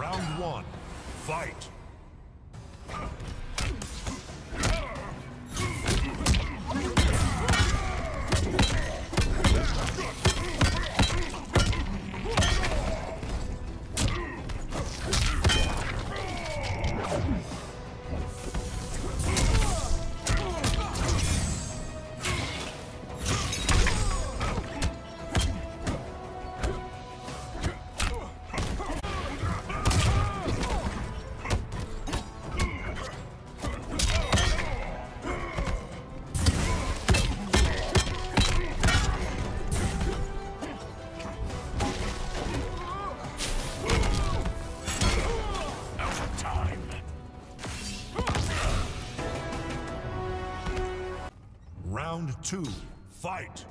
Round one, fight. Two, fight.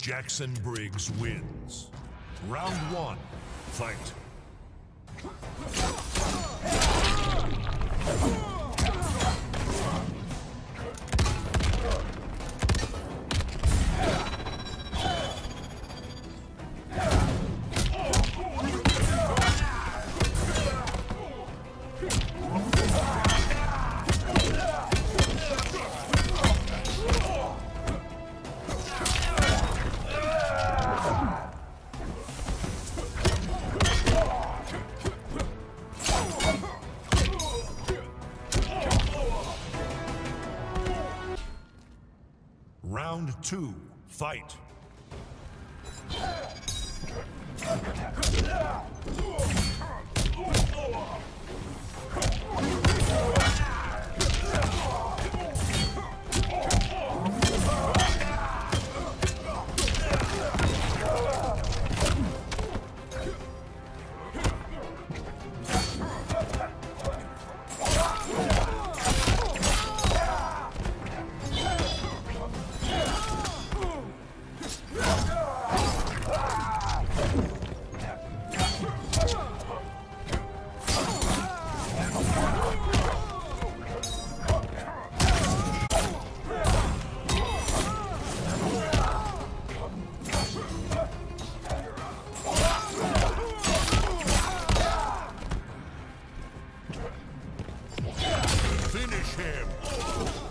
Jackson Briggs wins. Round one, fight. Two, fight. him!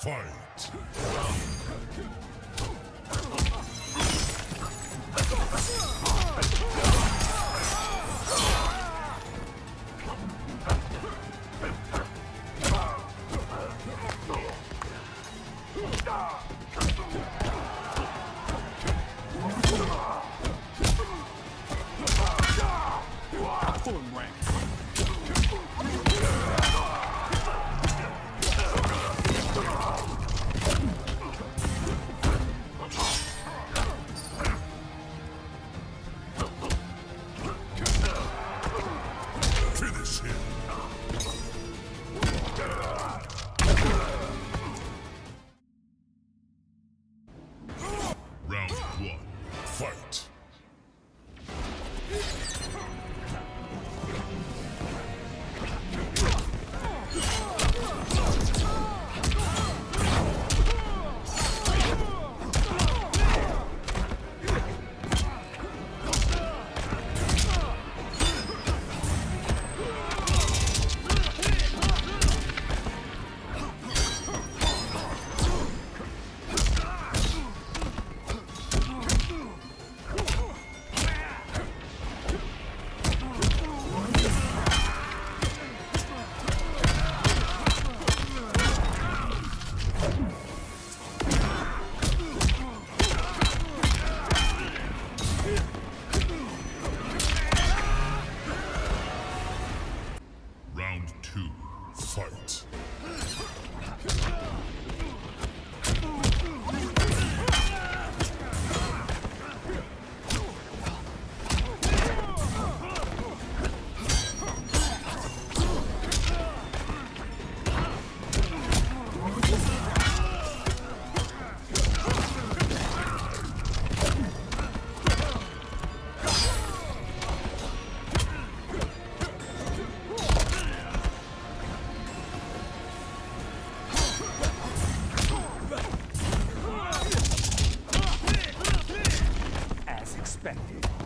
Fight! Expected.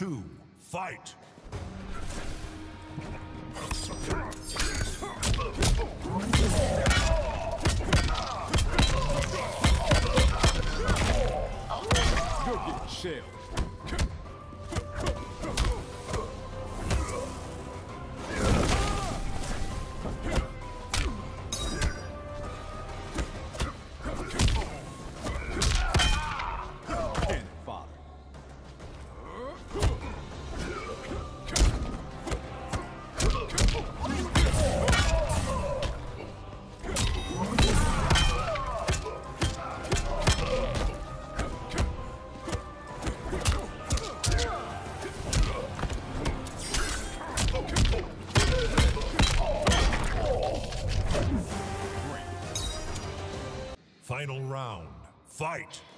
Two, fight! Fight!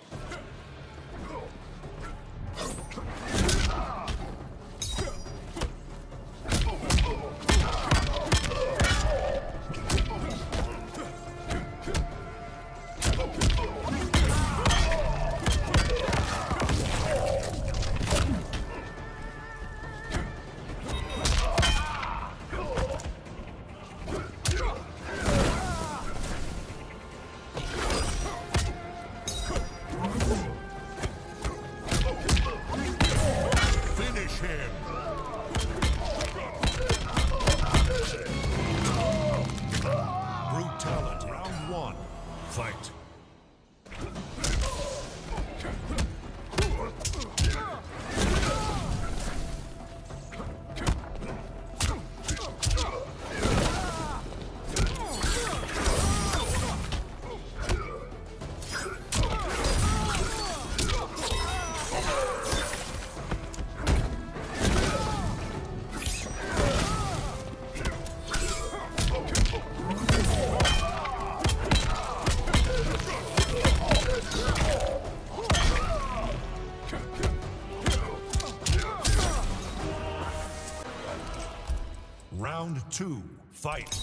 Fight!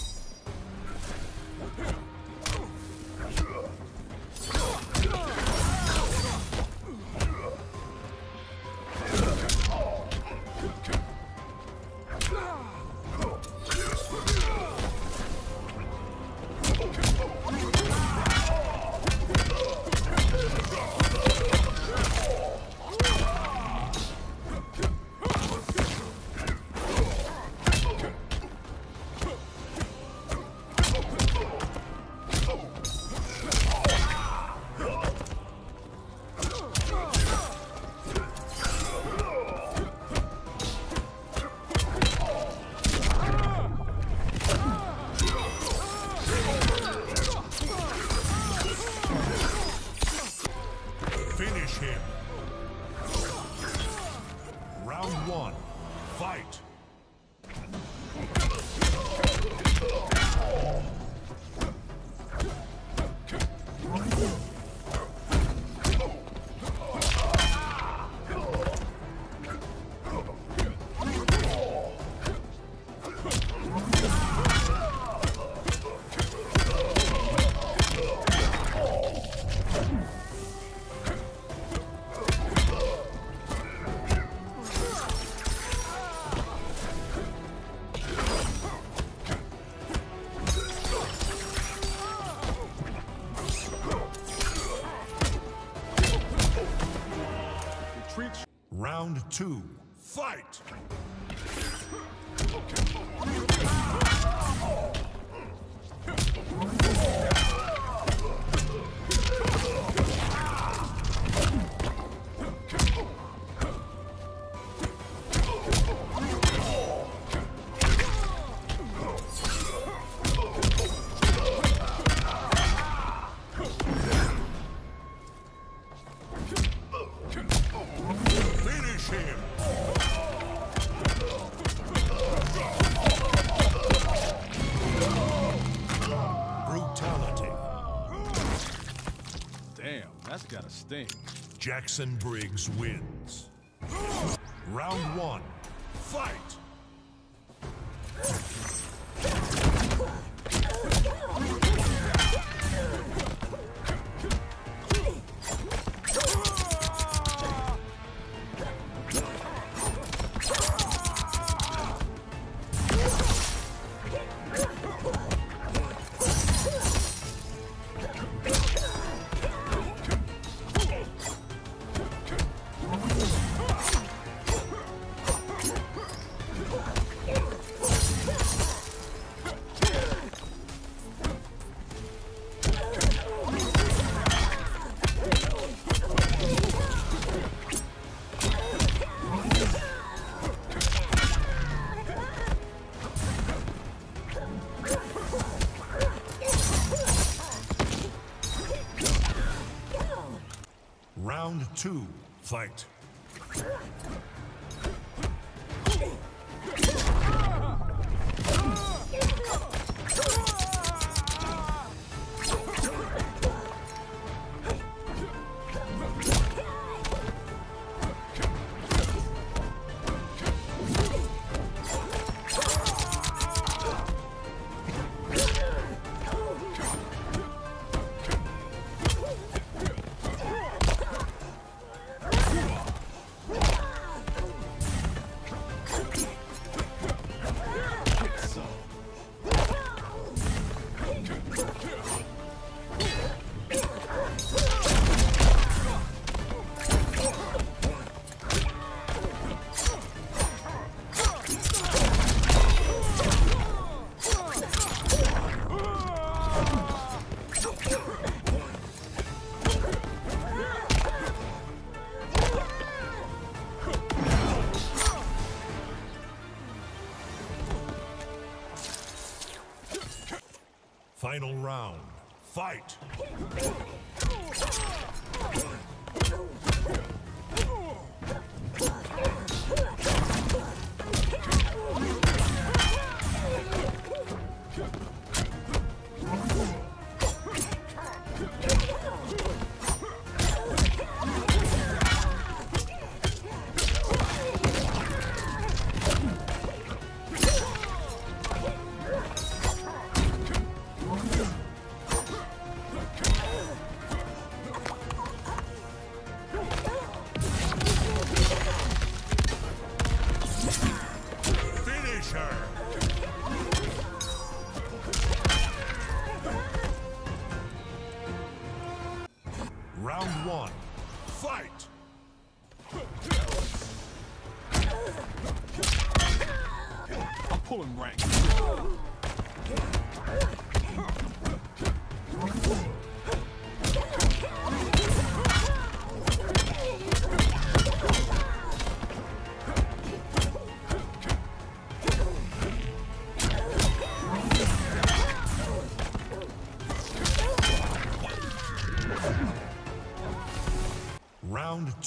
Jackson Briggs wins. Round one, fight! two, fight. Final round. Fight!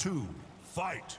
Two. Fight!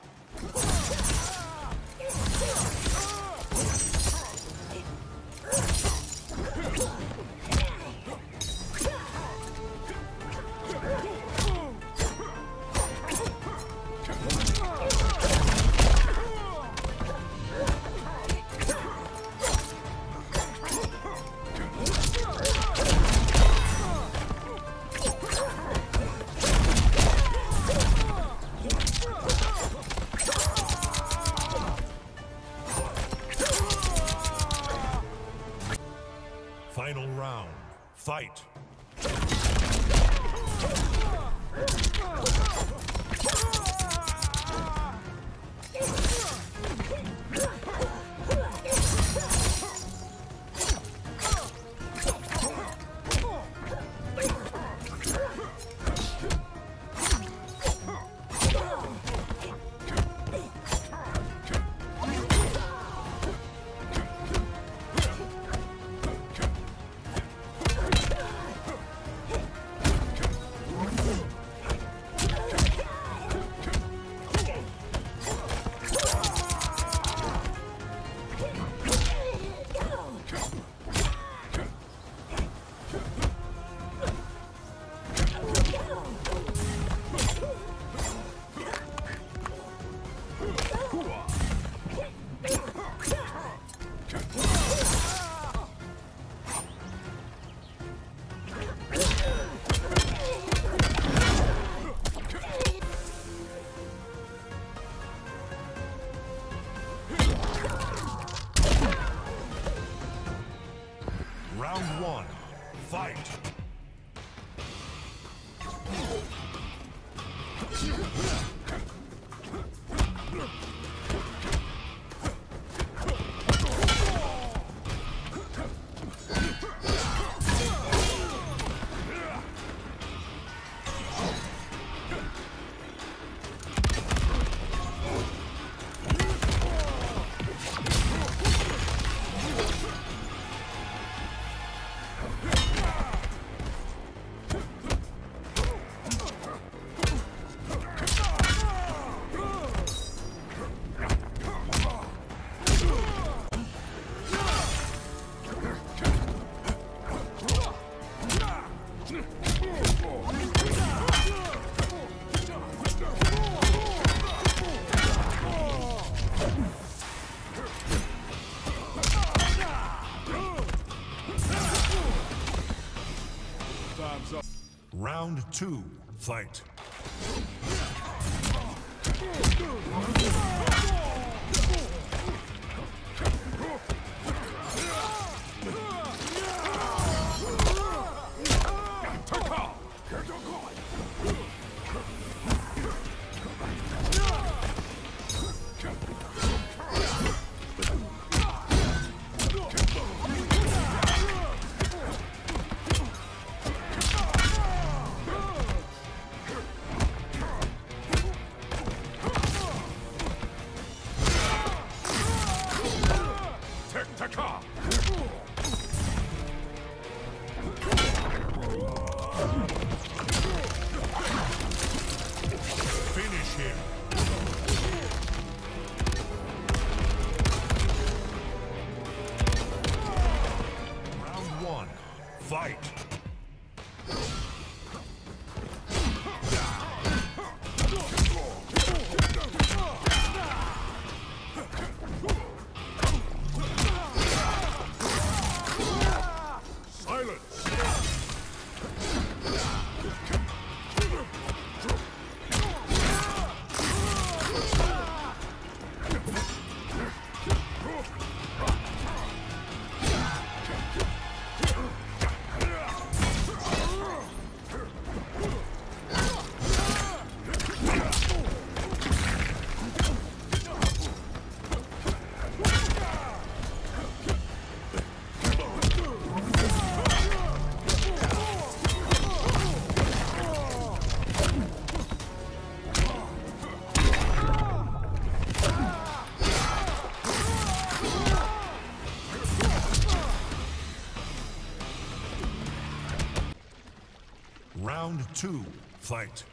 Two. Fight! Two, fight.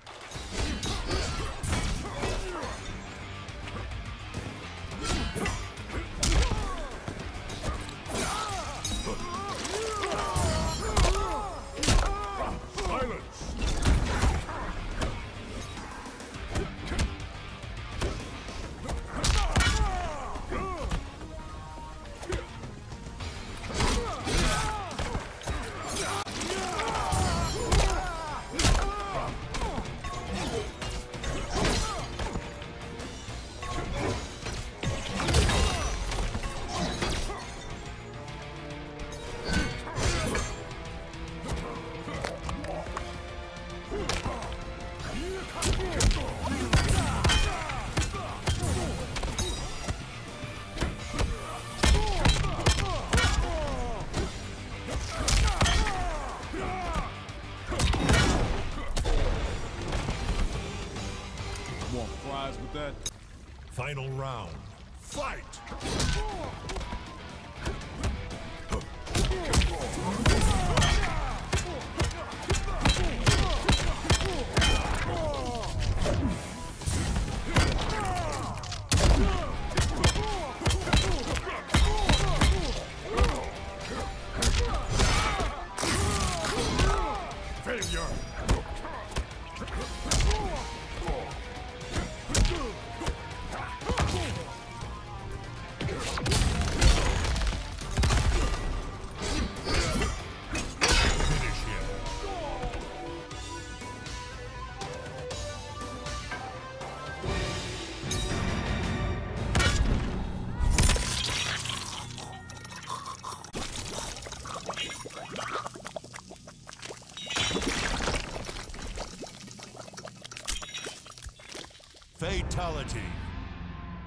Fatality.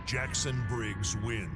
Jackson Briggs wins.